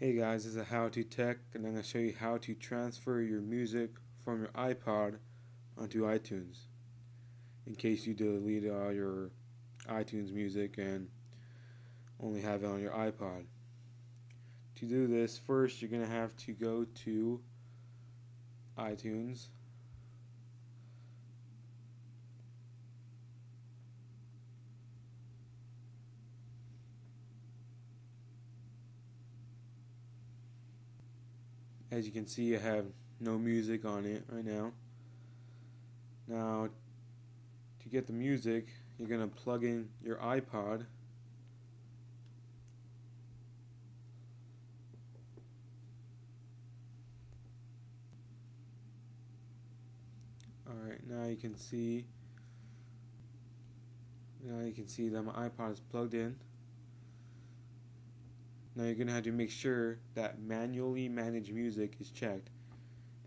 Hey guys, this is a how to tech and I'm going to show you how to transfer your music from your iPod onto iTunes in case you delete all your iTunes music and only have it on your iPod. To do this, first you're going to have to go to iTunes as you can see I have no music on it right now. Now to get the music you're gonna plug in your iPod. Alright now you can see now you can see that my iPod is plugged in now you're going to have to make sure that manually manage music is checked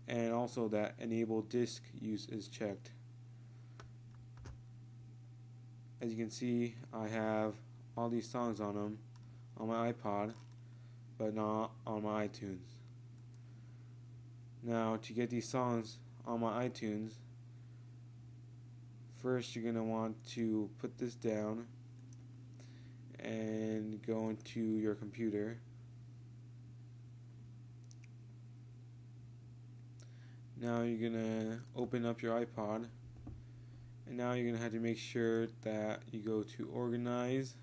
and also that enable disk use is checked. As you can see I have all these songs on them on my iPod but not on my iTunes. Now to get these songs on my iTunes first you're going to want to put this down and go into your computer. Now you're gonna open up your iPod. And now you're gonna have to make sure that you go to organize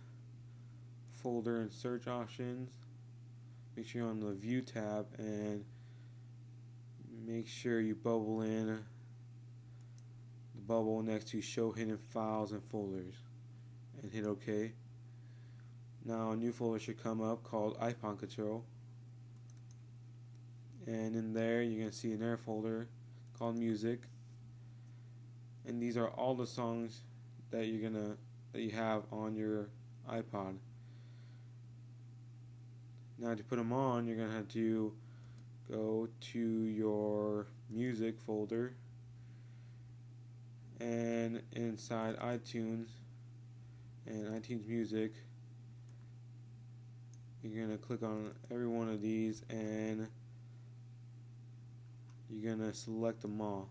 folder and search options. Make sure you're on the view tab and make sure you bubble in the bubble next to show hidden files and folders and hit OK now a new folder should come up called iPod Control and in there you're going to see another folder called music. And these are all the songs that you're gonna that you have on your iPod. Now to put them on you're gonna have to go to your music folder. And inside iTunes and iTunes music you're going to click on every one of these and you're going to select them all.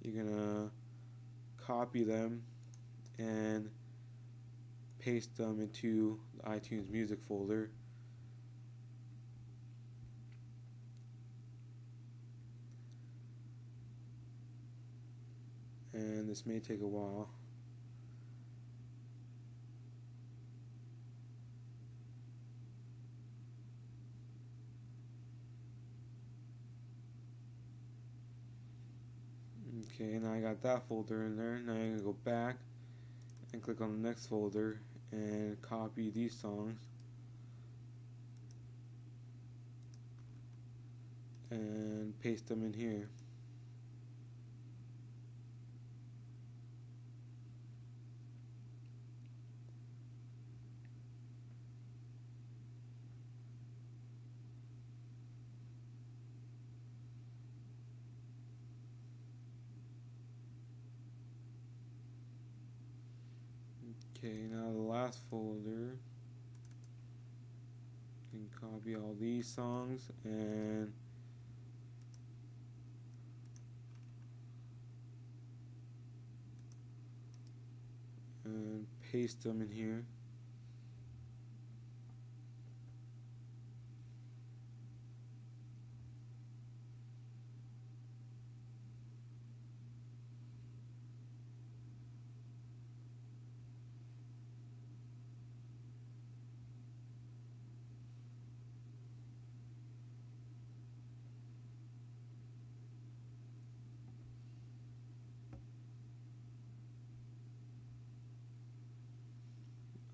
You're going to copy them and paste them into the iTunes music folder. And this may take a while Okay, now I got that folder in there. Now I'm going to go back and click on the next folder and copy these songs. And paste them in here. Okay, now the last folder. And copy all these songs and and paste them in here.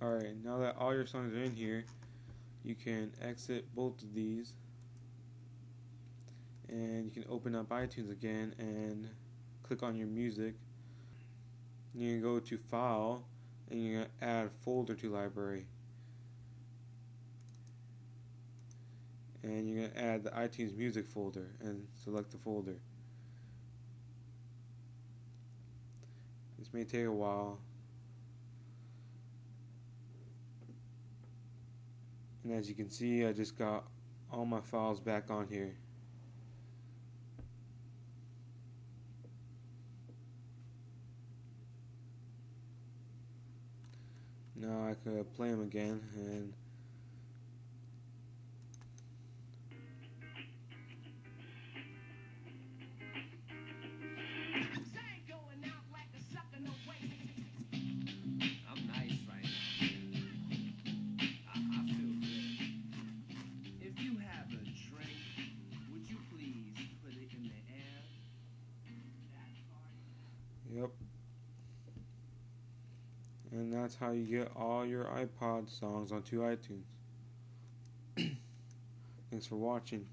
Alright, now that all your songs are in here, you can exit both of these and you can open up iTunes again and click on your music. You can go to File and you're going to add folder to library. And you're going to add the iTunes music folder and select the folder. This may take a while And as you can see, I just got all my files back on here. Now I could play them again and Yep. And that's how you get all your iPod songs onto iTunes. Thanks for watching.